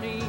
county